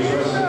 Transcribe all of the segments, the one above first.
Thank.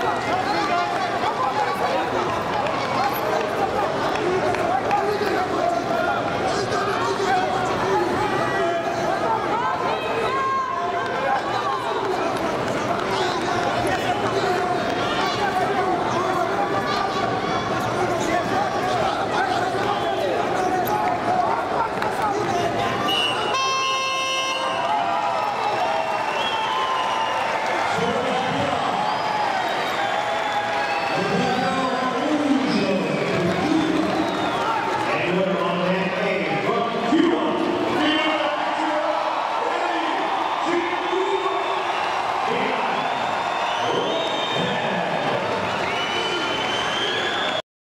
Come on.